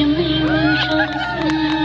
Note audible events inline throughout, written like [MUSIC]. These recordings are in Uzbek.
也没有生死。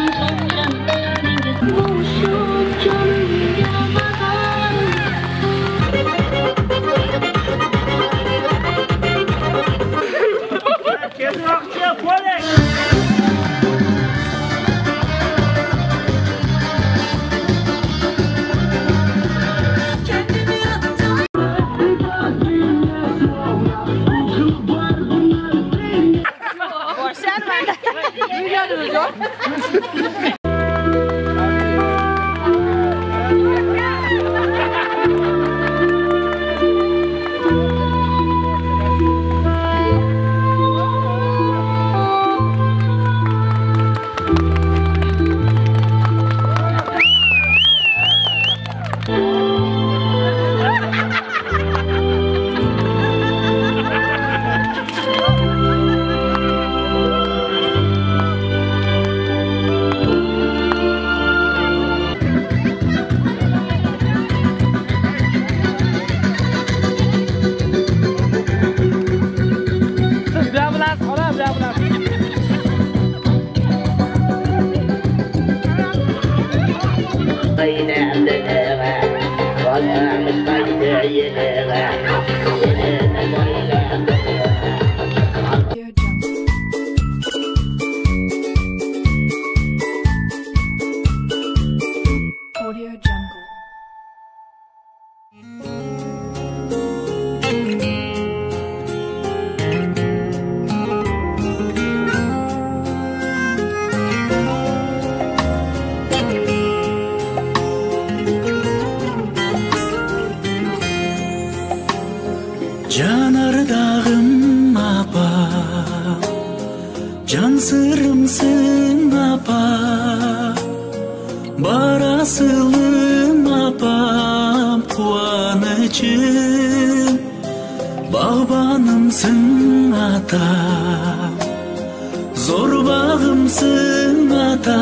бағымсың ата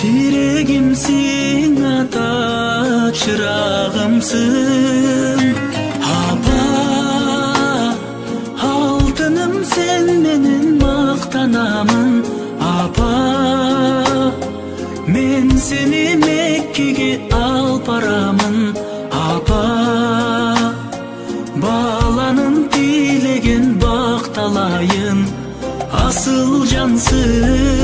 тірегімсің ата шырағымсың апа алтыным сен менің мақтанамын апа мен сенемін 相思。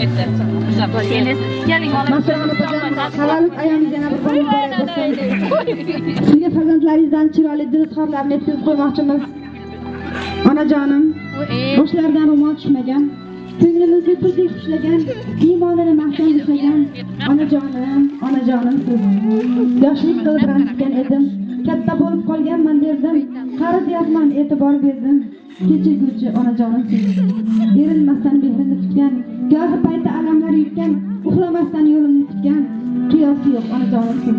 Rasmga. Keling, tavallud ayyomingiz yana bir bor muborak bo'lsin sizga farzandlaringizdan chiroyli dil izhorlarini yetkazib qo'ymoqchimiz onajonim boshlaridan ro'mol tushmagan ko'nglimizni birdek xushlagan iymonini mahkam ushlagan onajonim onajonim siz yoshlik qilib ranjitgan edim katta bo'lib qolganman derdim qari deyapman e'tibor berdim kechirguvchi onajonim sen erinmasdan mehrini tutgan gohi paytda alamlar yutgan uxlamasdan yo'limni tutgan qiyosi yo'q onajonim sen.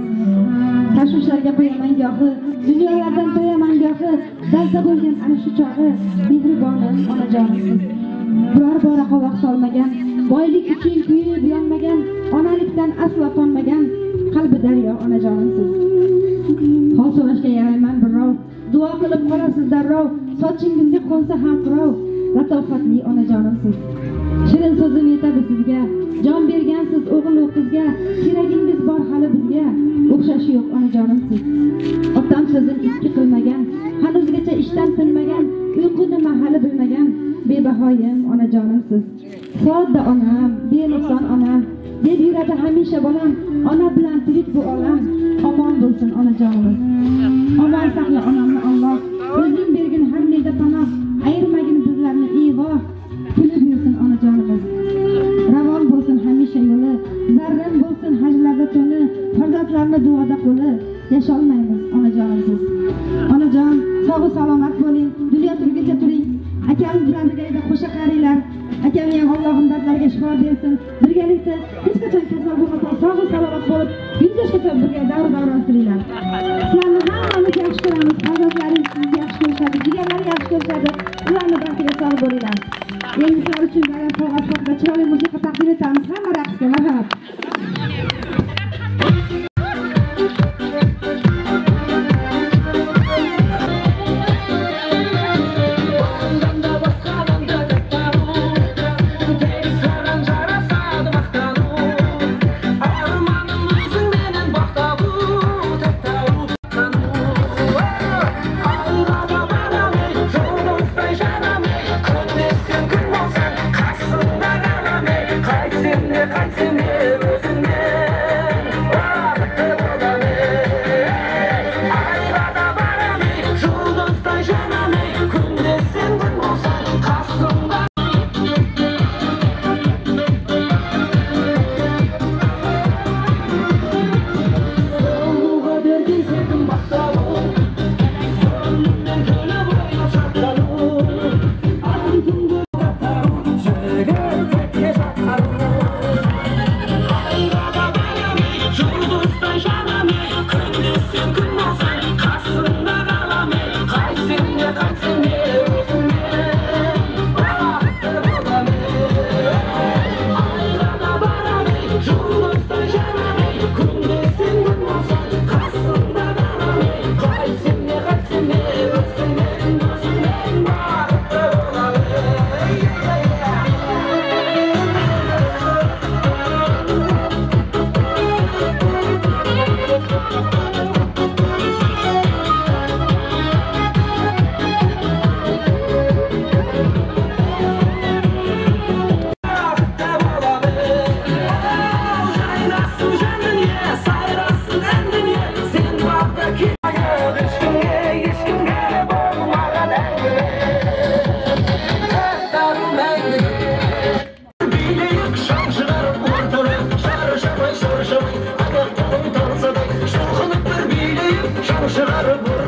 Tashvishlarga qo'yaman gohi dunyolardan to'yaman gohi dalda bo'lgan ana shu chog'i mehribonim onajonimsiz biror bora qovoq solmagan boylik uchun kuyib yonmagan onalikdan aslo tonmagan qalbi daryo onajonimsiz hol so'rashga yarayman birrov. Duo qilib qolasiz darrov sochingizga qo'nsa ham qirov latofatli onajonimsiz shirin so'zim yetadi sizga. Jon bergansiz o'g'il qizga keragingiz bor hali bizga. O'xshashi yo'q onajonimsiz otam so'zin ikki qilmagan. Hanuzgacha ishdan tinmagan. Uyqu nima hali bilmagan. Bebahoyim onajonimsiz sodda onam benuqson onam. deb yuradi hamisha bolam ona bilan tirik bu olam omon bo'lsin onajonimiz omon saqla onamni olloh o'zing bergin hammada panoh ayirmagin bizlarni evoh kulib yursin onajonimiz ravon bo'lsin hamisha yo'li zarrin bo'lsin hajlarda to'ni farzandlarni duoda qo'li yasholmaymiz onajonimsiz onajon sog'u salomat bo'ling dunyo turguncha turing akamiz bilan birgalikda qo'sha qaringlar akam ham allohim dardlariga shifo bersin. Birgalikda hech qachon kasal Proszę na robót.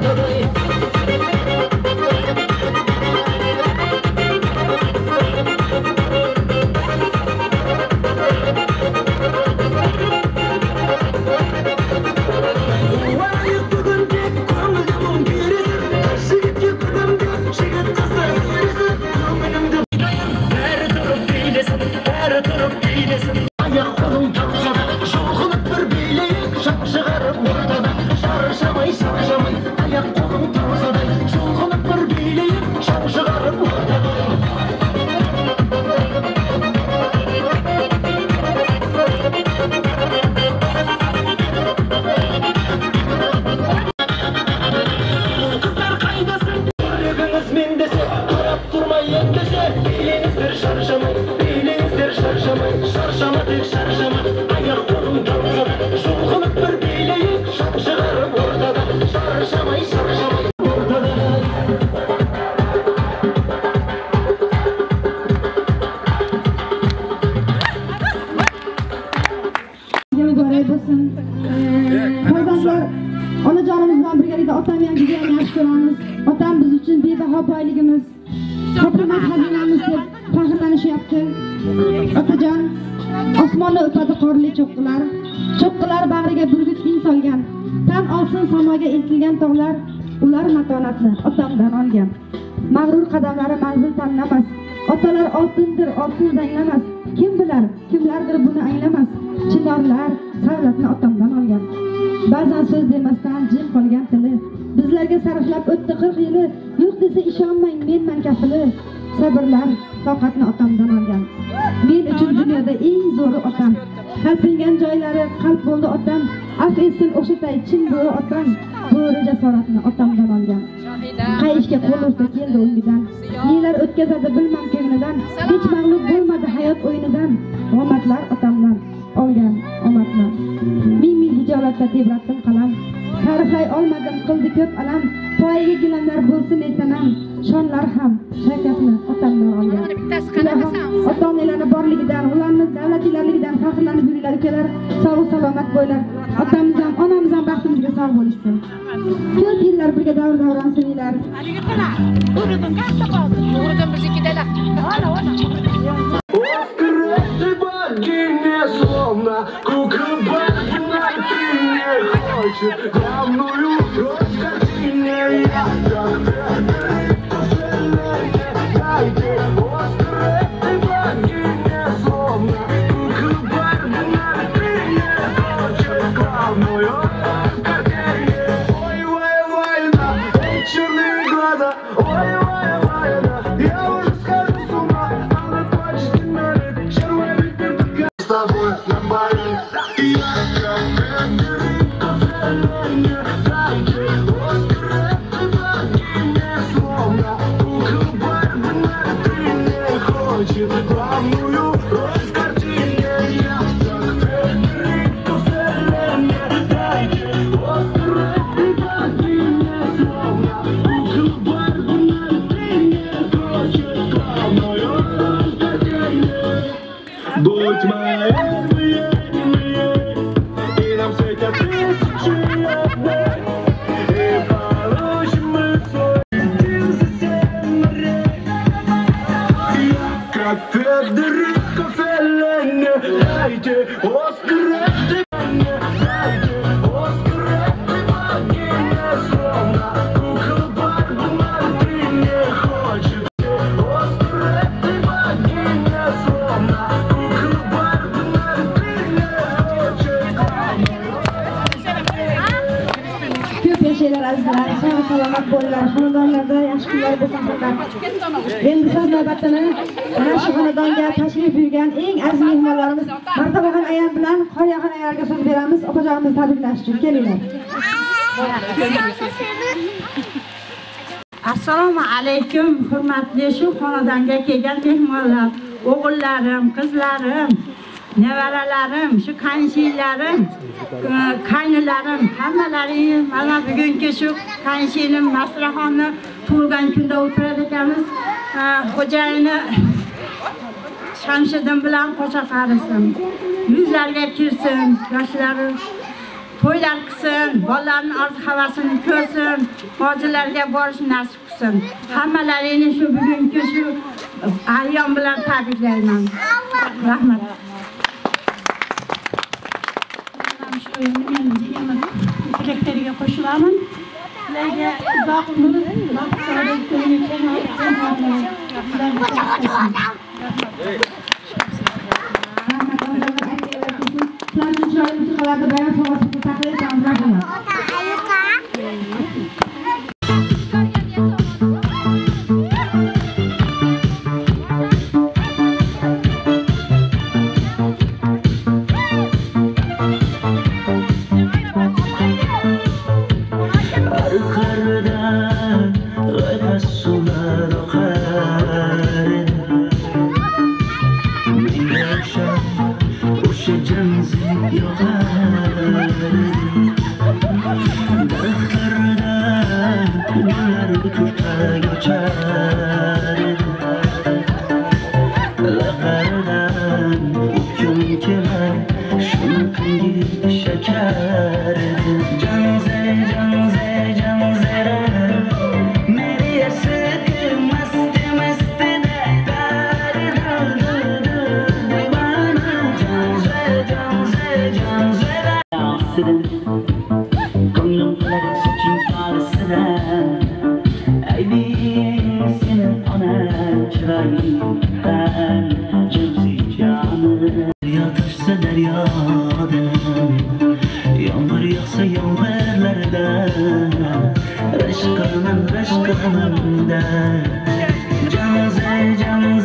parcha tebratdim qalam. Ta'riflay olmadim qildi ko'p alam. Poyiga gilamlar bo'lsin etanam shonlar ham shavkatni otamdan olgan. Ota onalari borligidan ularni davlatinglarligidan faxrlanib yuringlar ukalar. Sog' salomat bo'linglar otamiz ham onamiz ham baxtimizga sog' bo'lishsin. Ko'p yillar birga davr davron sininglar Thank you. vaqtini mana shu xonadonga tashrif buyurgan eng aziz mehmonlarimiz martabaxon ayam bilan qoyaxon ayamga so'z beramiz. Opajonimizni tabriklash uchun. Kelinglar. Assalomu alaykum hurmatli shu xonadonga kelgan mehmonlar o'g'illarim qizlarim. nevaralarim shu qanshilarim qaynilarim hammalaringiz mana bugungi shu qanshinim masraxonni tug'ilgan kunda o'tirar ekanmiz xo'jayini shamshiddin bilan qo'sha qarisin yuzlariga kirsin yoshlari to'ylar qilsin bolalarni orzu havasini ko'rsin hojilarga borish nasib qilsin şu shu bugungi shu bulan bilan tabriklayman rahmat özlemenince yanıp yüreklerine koşulamın. Lege uzak umur, bak sonra köyüne kenar kemarları. Planlı çağrımızı kadar da beyaz havası tutakları kandırabilir. aşkının aşkının da Canze canze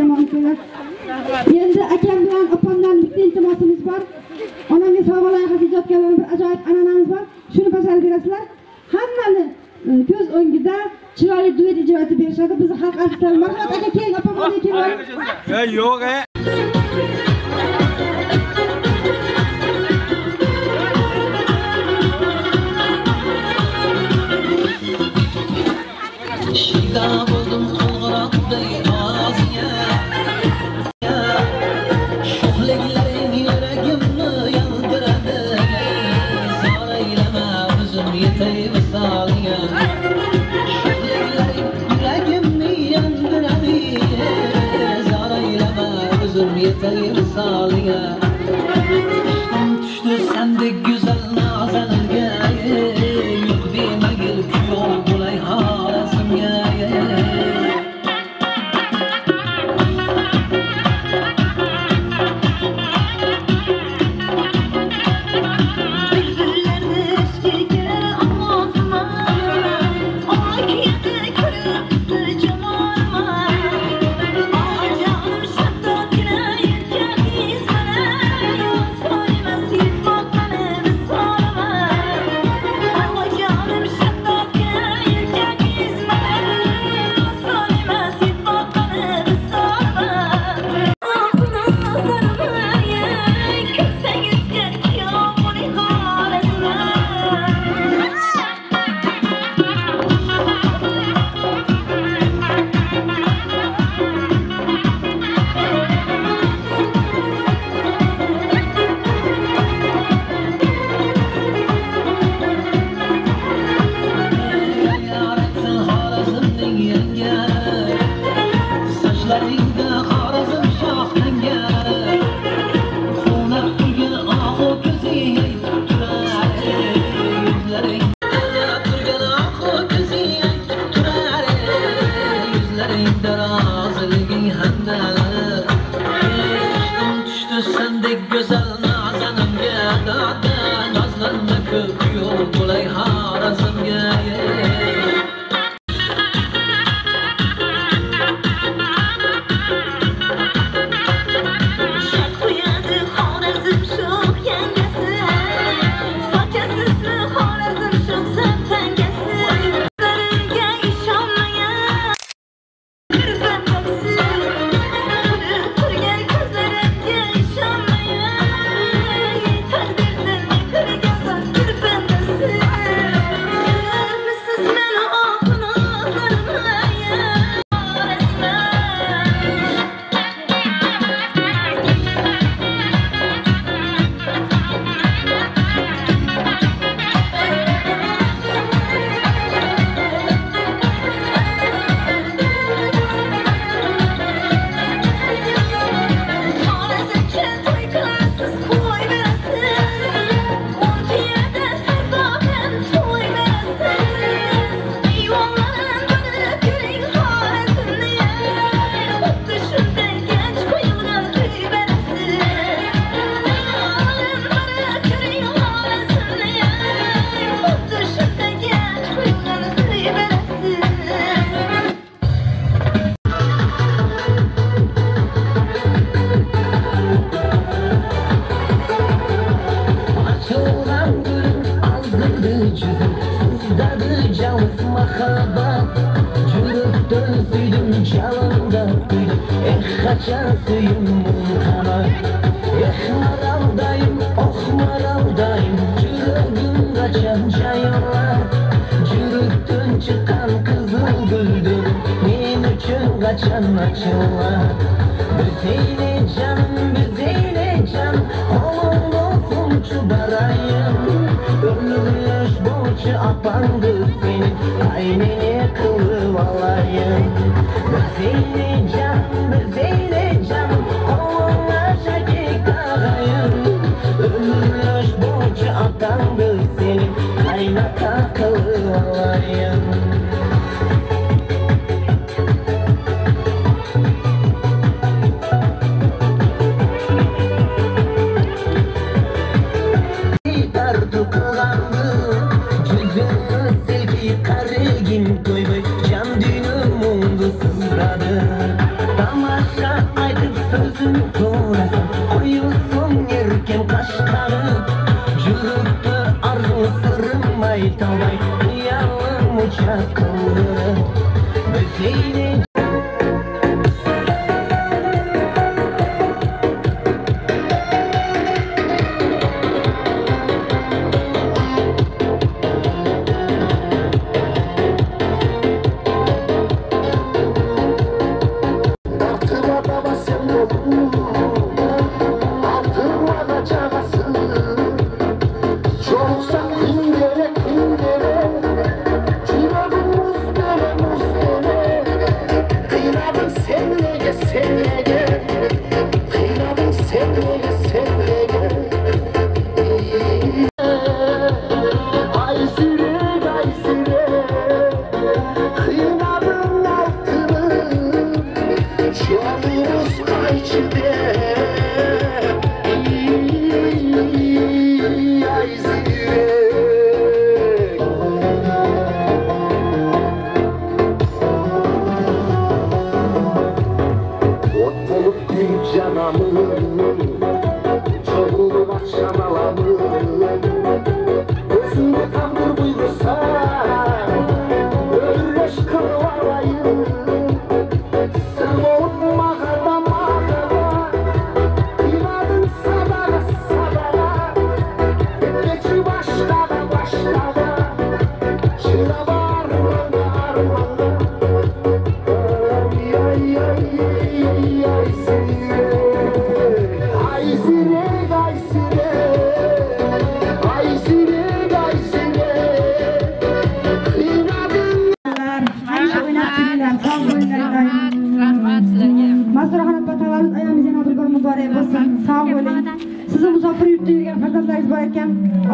yomon ko'rar endi akam bilan opamdan bitta iltimosimiz bor onamga sovg'a loyihasi ijodkorlari bir ajoyib an'anamiz bor shuni bajarib berasizlar hammani ko'z o'ngida chiroyli duet ijro etib berishadi bizni xalq artistlari marhamat aka keling opam kelib yo'q Cause I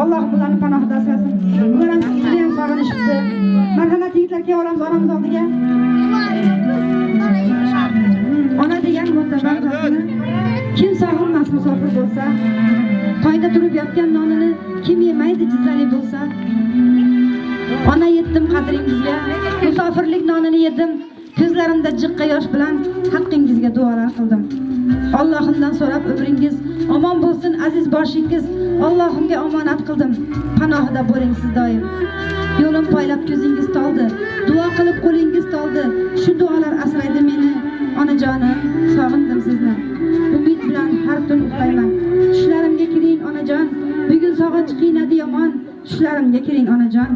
Alloh ularni panohida asrasin. Ular ham sizni ham sog'inishibdi. Marhamat yigitlar kelib olamiz onamiz oldiga. Ona degan mo'tabar zotni kim sog'inmas musofir bo'lsa, toyda turib yotgan nonini kim yemaydi jizzali bo'lsa, Ona yetdim qadringizga, musofirlik nonini yedim, ko'zlarimda jiqqa yosh bilan haqqingizga duolar qildim. Allohimdan so'rab umringiz boshingiz. Allohimga omonat qildim. Panohida bo'ling siz doim. Yo'lim poylab ko'zingiz toldi. Duo qilib qo'lingiz toldi. Shu duolar asraydi meni. Onajonim, sog'indim sizni. Umid bilan har tun uxlayman. Tushlarimga kiring onajon. Bugun sog'inch qiynadi yomon. Tushlarimga kiring onajon.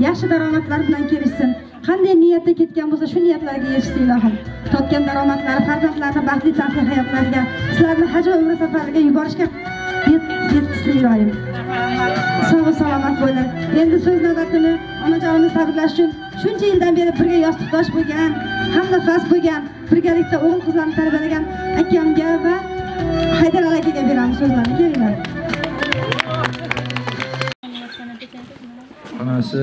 Yaxshi daromadlar bilan kelishsin. Qanday niyatda ketgan bo'lsa, shu niyatlarga erishsin ilohim. Topgan daromadlari farzandlarini baxtli tafti hayotlariga, sizlarni haj va umra safariga yuborishga yetkizsin ilohim. Sog' salomat bo'linglar. Endi so'z navbatini onajonimiz tabriklash uchun shuncha yildan beri birga yostiqdosh bo'lgan, hamnafas bo'lgan, birgalikda o'g'il qizlarni tarbiyalagan akamga va Haydar akaga beramiz so'zlarni. Kelinglar. onasi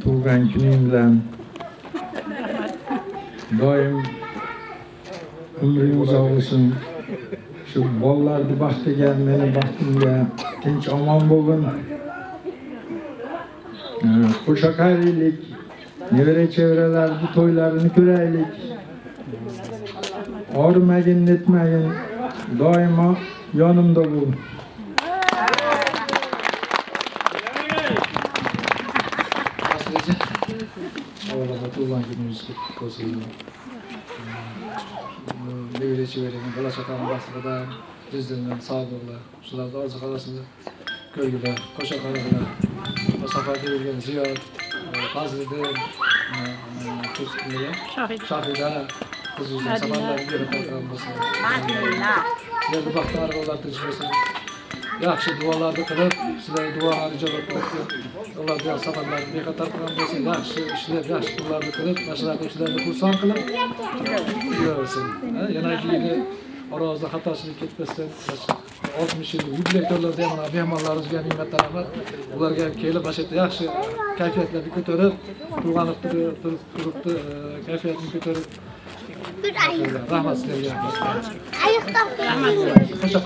tug'ilgan kuning bilan doim umring uzoq bo'lsin shu bolalarni baxtiga meni baxtimga tinch omon bo'lgin qo'sha qayraylik nevara chevralarni to'ylarini ko'raylik og'rimagin netmagin doimo yonimda bo'l avvalambor tug'ilgan kuningiz qutlug' bo'lsin nevara chevaraga bola chaqani baxtida prezidentdan sog'liqlar shularni orzu qalasini ko'rgilar qo'sha qarag'lar bu safar kelgan ziyod fazliddin shahida qizimizning safarlariga berib qo'ygan bo'lsin sizlarni baxtiyor yo'llar tinch bo'lsin yaxshi duolarni qilib sizlarni duolar ijobat qilib ularni safarlarni bexatar qilgan bo'lsin yaxshi ishlar yaxshi kunlarni qilib mana shunaqa ishlarni xursand qilib yuraversin orasida xatochilik ketmasdan oltmish yil yubiley to'ylarda ham mana mehmonlarimizga minnatdor rahmat ularga kelib mana shu yerda yaxshi kayfiyatlarni ko'tarib tug'ani turibdi kayfiyatni ko'tarib. Rahmat sizlarga. Qo'sha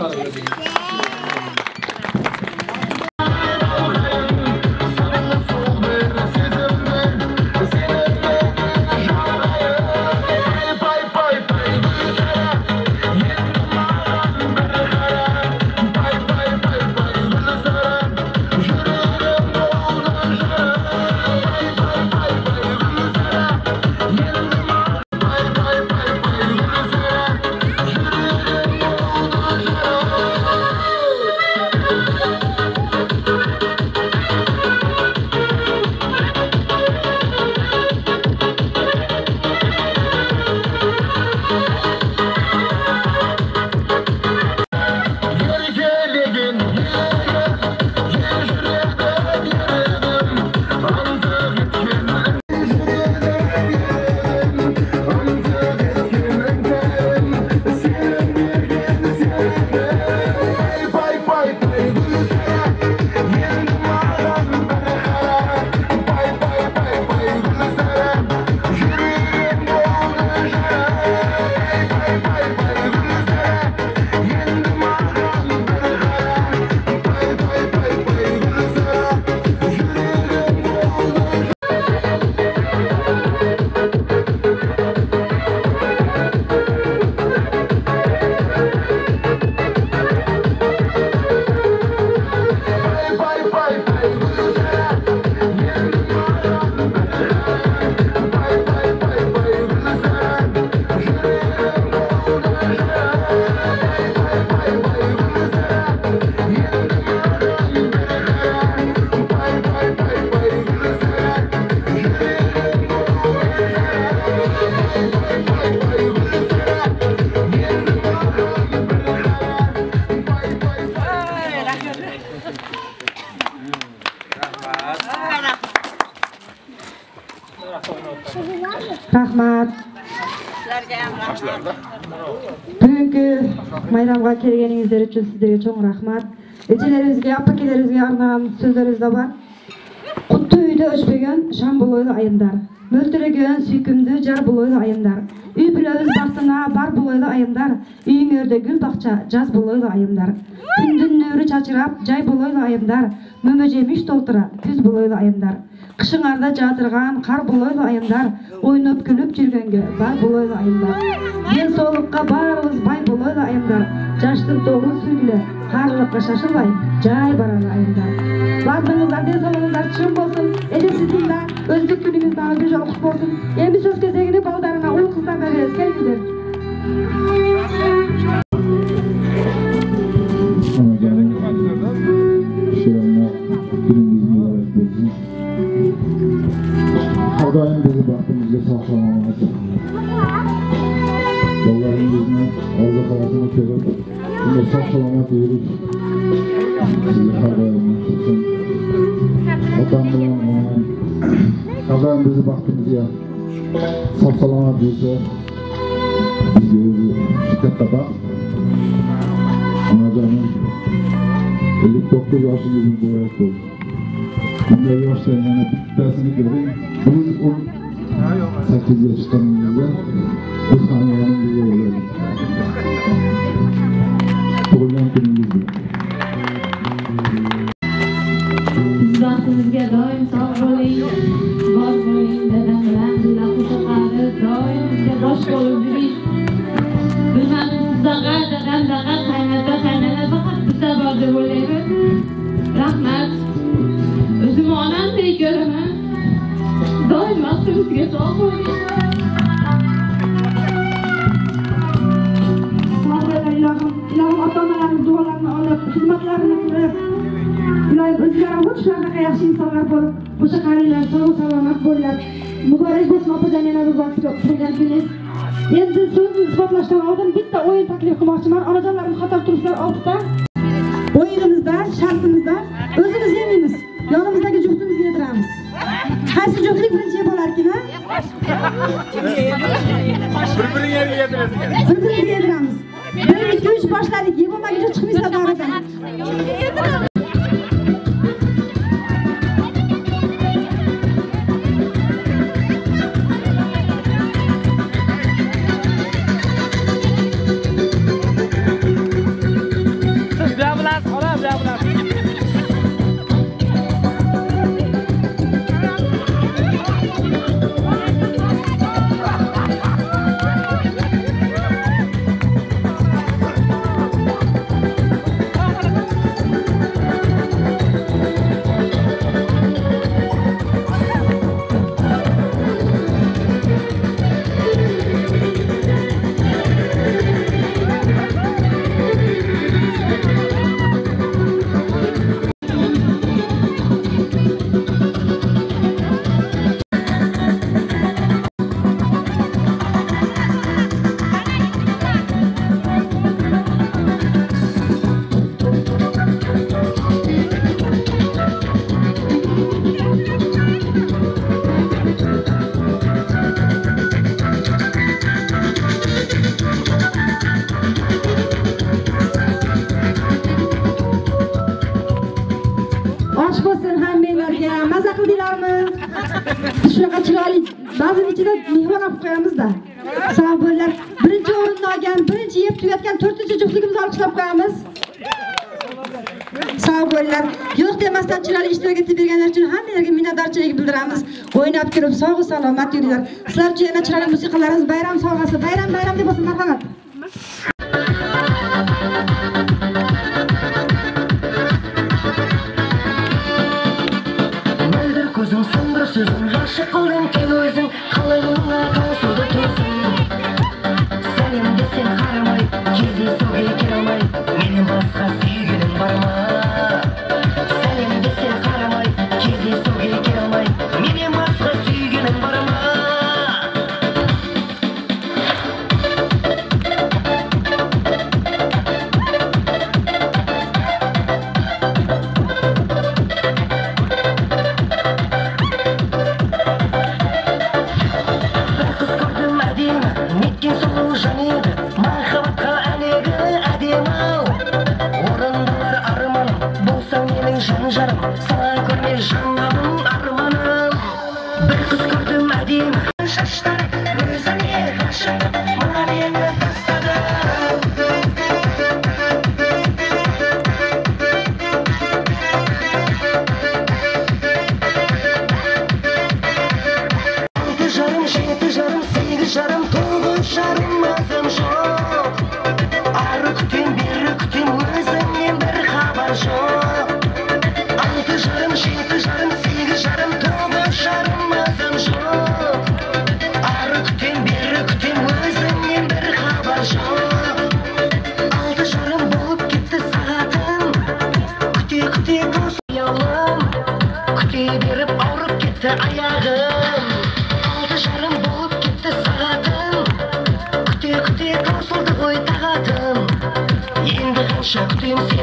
ага келгениңиздер үчүн сиздерге чоң рахмат эжелериңизге апакелериңизге арнаган сөздөрүбүз да бар куттуу үйдө өчпөгөн шам болойлу айымдар мөлтүрөгөн сүйкүмдүү жар болойлу айымдар үй бүлөбүз бактына бар болойлу айымдар үйүңөрдө гүл бакча жаз болойлу айымдар күндүн нуру чачырап жай болойлу айымдар мөмө жемиш толтура күз болойлу айымдар қышыңарда жатырған қар бұлойлы айындар ойнап күліп жүргенге бар бұлойлы айындар. Денсаулыққа баарыбыз бай бұлойлы айындар жаштың тоғын сүйле қарлыққа шашылбай жай баралы айындар. Баардыгыңыздар ден соолугуңуздар түшін болсун элесиздин да өздік күнүңүз дагы бир жолу кут сөз кезегіне балдарыңа ұл кыздарга беребиз har doim bizni baxtimizga sog' salomat bolalaringizni orzu havasini ko'rib shunday sog' salomat yurish sizga har doim nasib qilsin otam bilan onam har doim bizni baxtimizga sog' salomat yursa bizga o'zi shu katta baxt onajonim ellik to'qqiz yoshingiz muborak bo'lsin bunday yoshlar yana kelib sog'u salomat yuringlar sizlar uchun yana chiroyli musiqalarimiz bayram sovg'asi bayram bayram deb bo'lsin marhamat you feel.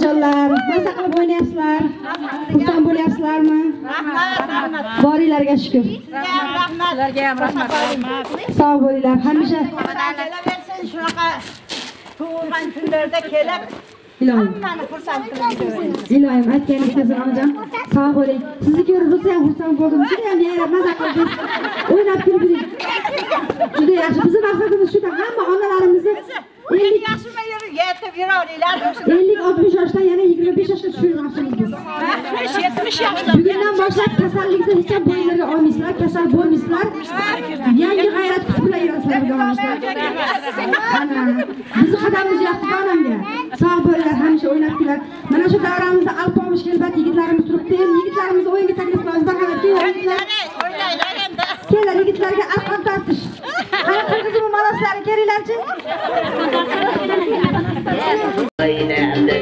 Onajonlar maza qilib o'ynayapsizlar? Xursand bo'lyapsizlarmi? Boringlarga shukur Sizlarga ham rahmat. sog' bo'linglar. Hamisha shunaqa tug'ilgan kunlarda kelib ilohim. hammani xursand qilib ilohim aytganingiz kelsin onajon sog' bo'ling sizni ko'rib rosa ham xursand bo'ldim judayam yayrab maza qildingiz o'ynab kulgidingiz juda yaxshi. Bizni maqsadimiz shuda. Hamma onalarimizni ellik Yaxshimi yurib yetib yuraveringlar. ellik oltmish yoshdan yana yigirma besh yoshga tushirmoqchimiz biz 70 yoshda. bugundan boshlab kasallikni hech ham bo'yinlarga olmaysizlar kasal bo'lmaysizlar. Yangi g'ayrat kuch bilan yurasizlar bizni qadamimiz yoqdi onamga sog' bo'linglar hamisha o'ynab kular mana shu davramizda alpomish kelbat yigitlarimiz turibdi. Endi yigitlarimizni o'yinga taklif qilamiz. Marhamat keling yigitlar Gel yigitlarga arqon tortish. Qani qirg'izim malaslari kelinglarchi. Yine de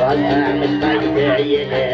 var, var mı saydı yine?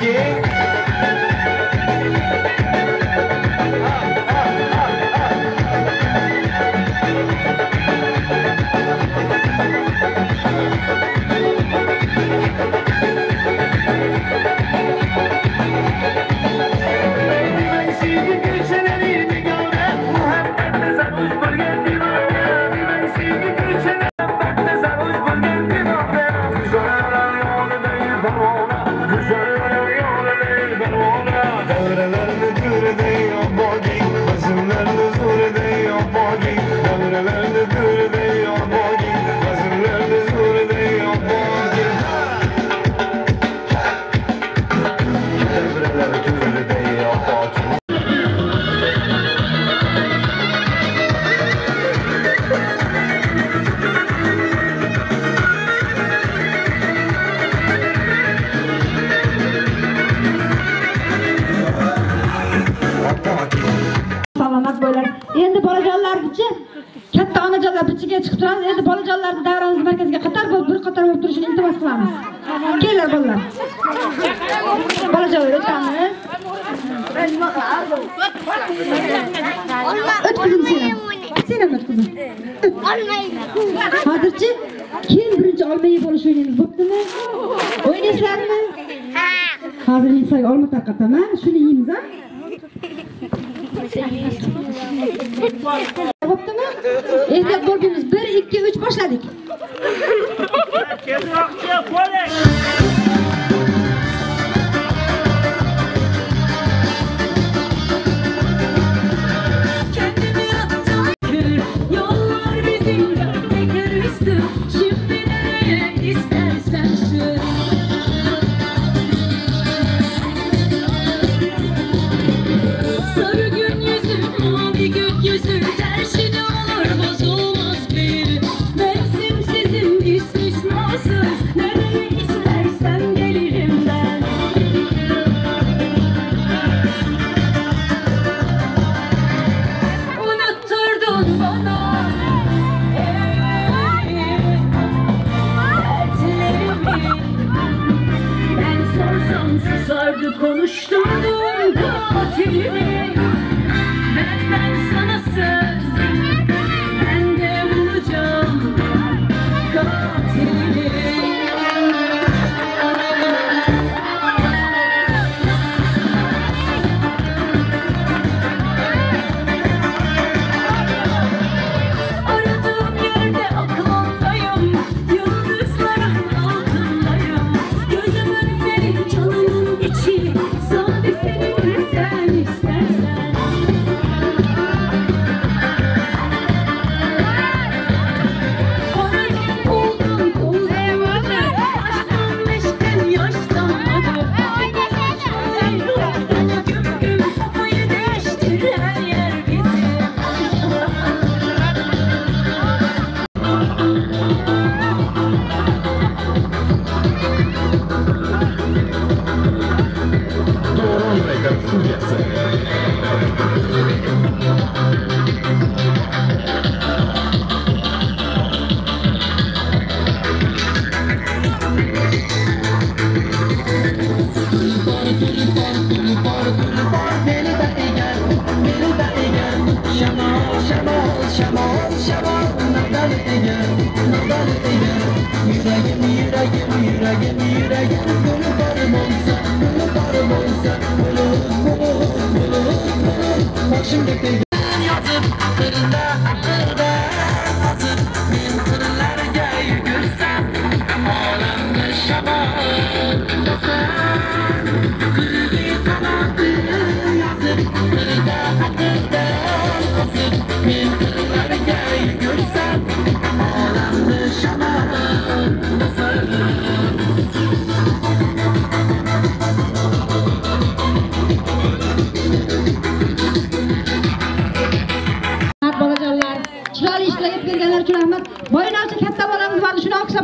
porque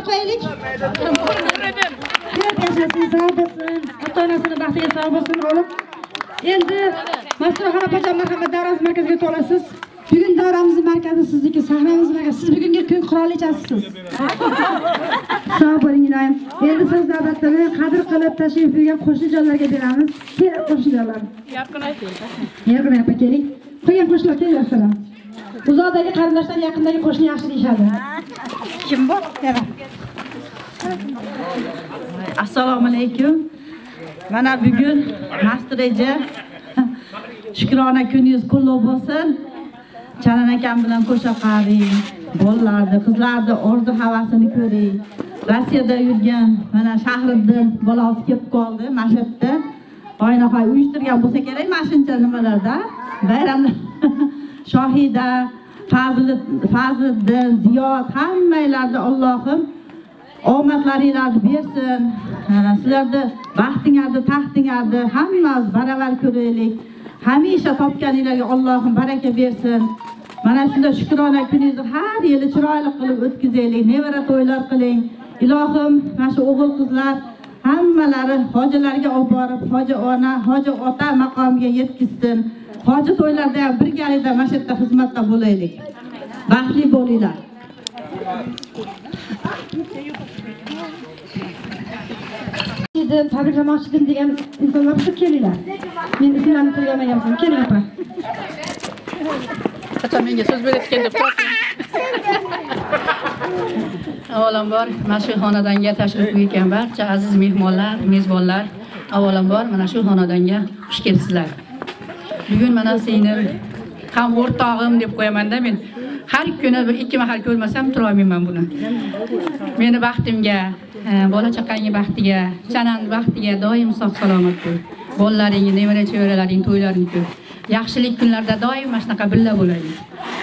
qo'yaylik ko'p yashasin sog' bo'lsin ota onasini baxtiga sog' bo'lsin o'g'lim endi masturxon opajon marhamat davramiz markaziga o'tib olasiz bugun davramizni markazi sizniki sahnamiz markazi siz bugungi kun qirolichasisiz sog' bo'ling iloyim endi siz navbatdagi qadr qilib tashrif buyurgan qo'shnijonlarga beramiz keling qo'shnijonlar yarqin opa keling qolgan qo'shnilar kelaversinlar uzoqdagi qarindoshdan yaqindagi qo'shni yaxshi deyishadi Kim bor? Assalomu alaykum. Mana bugun Master reja Shukrona kuningiz qutlug' bo'lsin. chalan akam bilan qo'sha qaring. Bolalarni, qizlarni orzu havasini ko'ring. Rossiyada yurgan mana Shahriddin bolasi kelib qoldi mana shu yerda Oynahoy uyushtirgan bo'lsa kerak mashincha nimalarda. Bayramda [LAUGHS] Shohida, Fazliddin, Ziyod hammanglarni Allohim omadlaringlarni bersin. Sizlarni baxtinglarni, taxtinglarni hammamiz baravar ko'raylik. Hamisha topganinglarga Allohim baraka bersin. Mana shunda shukrona kuningizni har yili chiroyli qilib o'tkazaylik. Nevara to'ylar qiling. Ilohim, mana shu o'g'il qizlar hammalari hojilarga olib borib, hoji ona, hoji ota maqomiga yetkazsin. Hoji to'ylarda ham birgalikda mana shu yerda xizmatda bo'laylik. Baxtli bo'linglar. Edim tabriklamoqchi edim degan insonlar shu kelinglar. Men ismlarini tilga olmaganman keling opa. Qachon menga so'z berayotgan deb turibman avvalambor mana shu xonadonga tashrif buyurgan barcha aziz mehmonlar mezbonlar avvalambor mana shu xonadonga xush kelibsizlar. Bugun mana singlim ham o'rtog'im deb qo'yamanda men. Har kuni bir ikki mahal ko'rmasam turolmayman buni. Meni baxtimga e, bola chaqangni baxtiga chanani baxtiga doim sog' salomat bo'l bolalaringni nevara chevaralaring to'ylarini ko'r. Yaxshilik kunlarda doim mana shunaqa birga bo'laylik.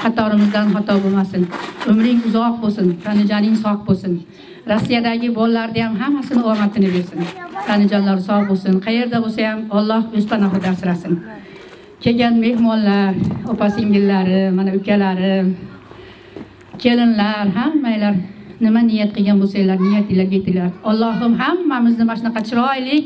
Qatorimizdan xato bo'lmasin. Umring uzoq bo'lsin tanijoning sog' bo'lsin. Rossiyadagi bolalarni ham hammasini omadini bersin. Tanijonlar sog' bo'lsin. Qayerda bo'lsa ham olloh o'z panohida asrasin. Kelgan mehmonlar opa singillari mana ukalarim kelinlar hammanglar nima niyat qilgan bo'lsanglar niyatinglarga yetinglar allohim hammamizni mana shunaqa chiroyli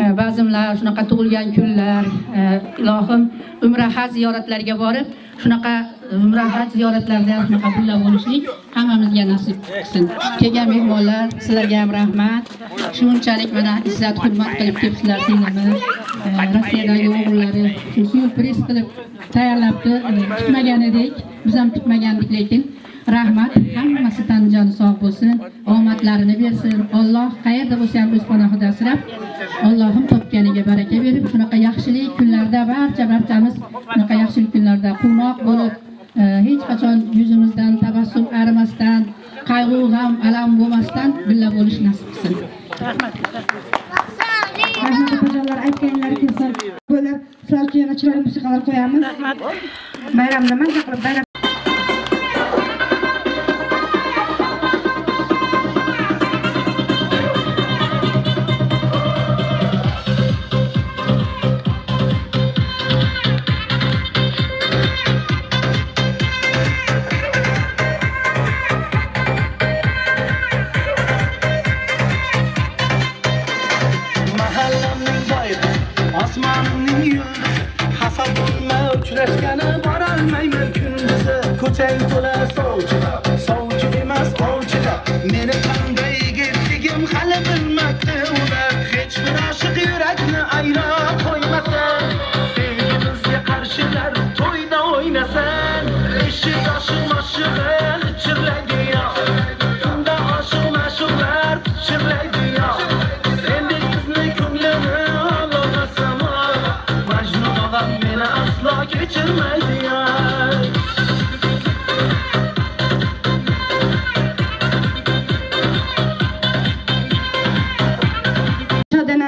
e, bazmlar shunaqa tug'ilgan kunlar e, ilohim umra haj ziyoratlariga borib shunaqa umra haj ziyoratlarida ham shunaqa birga bo'lishlik hammamizga nasib qilsin. Kelgan mehmonlar sizlarga ham rahmat. Shunchalik mana izzat hurmat qilib kelibsizlar dinimiz. E, Rossiyadagi o'g'illari syurpriz qilib tayyorlabdi. E, Kutmagan edik biz ham kutmagandik lekin rahmat hammasi tanijoni sog' bo'lsin omadlarini bersin olloh qayerda bo'lsa ham o'z panohida asrab allohim topganiga baraka berib shunaqa yaxshilik kunlarda barcha barchamiz shunaqa yaxshilik kunlarda quvnoq bo'lib e, hech qachon yuzimizdan tabassum arimasdan qayg'u g'am alam bo'lmasdan birga bo'lish nasib qilsin rahmat opajonlar aytganlari kelsin bo'lar sizlar uchun yana chiroyli musiqalar qo'yamiz bayramda maza qilib bayram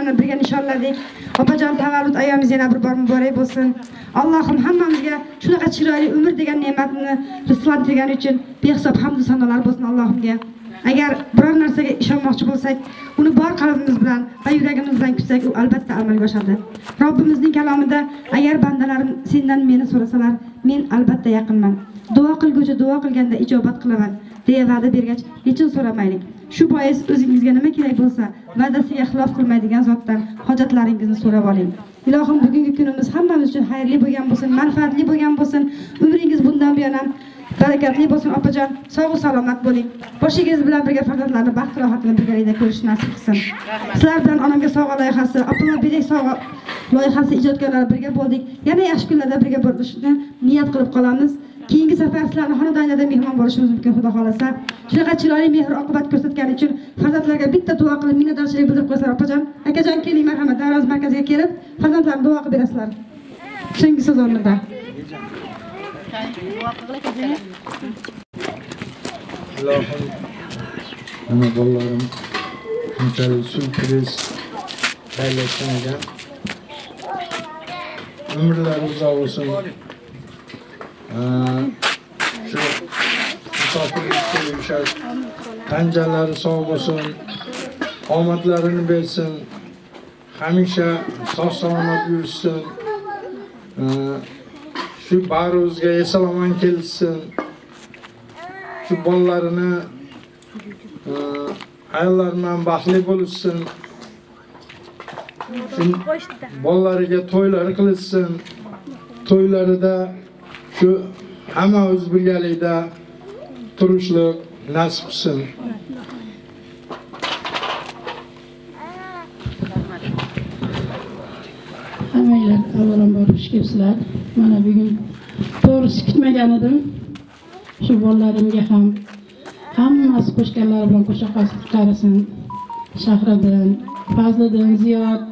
kechirmaydi birga nishonladik. Opajon tavallud ayyomingiz yana bir bor muborak bo'lsin. Allohim hammamizga shunaqa chiroyli umr degan ne'matni rizqlantirgani uchun behisob hamdu sanolar bo'lsin allohimga. Agar biror narsaga ishonmoqchi bo'lsak uni bor qalbimiz bilan va yuragimiz bilan kutsak u albatta amalga oshadi. Robbimizning kalomida agar bandalarim sendan meni so'rasalar men albatta yaqinman. Duo qilguvchi duo qilganda ijobat qilaman deya va'da bergach nechun so'ramaylik? Shu bois o'zingizga nima kerak bo'lsa va'dasiga xilof qilmaydigan zotdan hojatlaringizni so'rab oling. Ilohim bugungi kunimiz hammamiz uchun xayrli bo'lgan bo'lsin manfaatli bo'lgan bo'lsin. Umringiz bundan buyon ham barakatli bo'lsin opajon. Sog' salomat bo'ling. Boshingiz bilan birga farzandlarni baxt rohatini birgalikda ko'rish nasib qilsin. Sizlar bilan onamga sovg'a loyihasi bedek sovg'a loyihasi ijodkorlari birga bo'ldik. Yana yaxshi kunlarda birga bo'lishni niyat qilib qolamiz. Keyingi safar sizlarni xonadonlarda mehmon bo'lishimiz mumkin xudo xohlasa. Shunaqa chiroyli mehr oqibat ko'rsatgani uchun farzandlarga bitta duo qilib minnatdorchilik bildirib qo'ysalar opajon. Akajon keling marhamat davlat markaziga kelib farzandlarni duo qilib berasizlar. So'nggi so'z o'rnida ilohim mana bolalarim bunchalik syurpriz tayyorlashgan ekan umrlari uzoq bo'lsin shu musofirlik tanjalari sog' bo'lsin omadlarini bersin hamisha sog' salomat yurishsin. Shu bag'rimizga eson omon kelsin. Shu bolalarini e, ayollari bilan baxtli bo'lishsin bolalariga to'ylar qilishsin to'ylarida shu hammamiz birgalikda turishlik nasib qilsin hammanglar avvalambor xush kelibsizlar. Mana bugun to'g'risi kutmagan edim. Shu bolalarimga ham hammasi qo'shganlari bilan qo'sha qarisin shahriddin fazliddin ziyod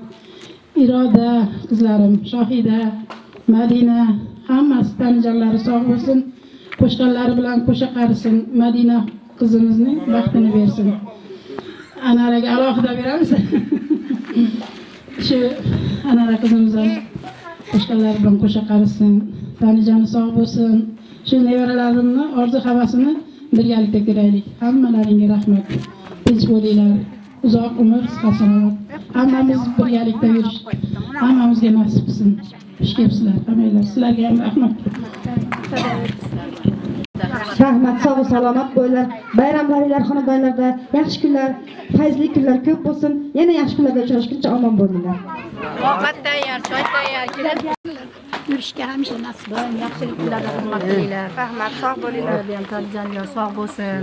iroda qizlarim shohida madina hammasi tanijonlari sog' bo'lsin. Qo'shganlari bilan qo'sha qarisin. Madina qizimizni baxtini bersin. Anaraga alohida beramiz. [LAUGHS] Shu anara qizimiz ham qo'shganlari bilan qo'sha qarisin tanijoni sog' bo'lsin. Shu nevaralarimni orzu havasini birgalikda ko'raylik. Hammalaringga rahmat. Tinch bo'linglar. Uzoq umr sihat salomat. Hammamiz birgalikda yurish hammamizga nasib qilsin xush kelibsizlar. Hammanglar sizlarga ham rahmat. Rahmat sog' salomat bo'linglar bayramlaringlar xonadonlarda yaxshi kunlar fayzli kunlar ko'p bo'lsin. Yana yaxshi kunlarda uchrashguncha omon bo'linglar. Ovqat tayyor choy tayyor. Yurishga hamisha nasib bo'lsin yaxshilik kunlarda xizmat qilinglar. Rahmat sog' bo'linglar. Talijonlar sog' bo'lsin.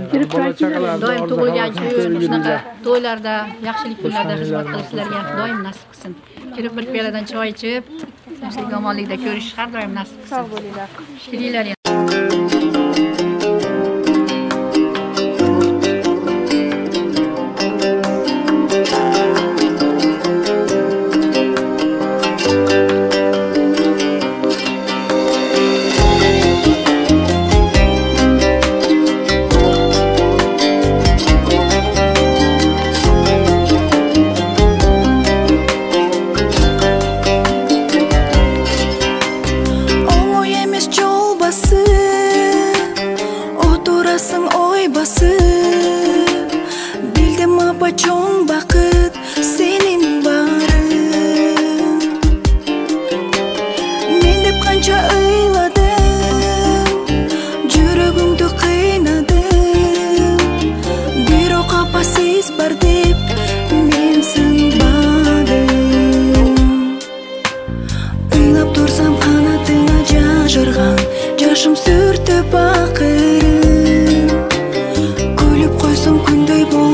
Doim tug'ilgan kun shunaqa to'ylarda yaxshilik kunlarda xizmat qilishlarga doim nasib qilsin. Kirib bir piyoladan choy ichib tinchlik omonlikda ko'rish har doim nasib qilsin. Sog' bo'linglar. Kelinglar 对不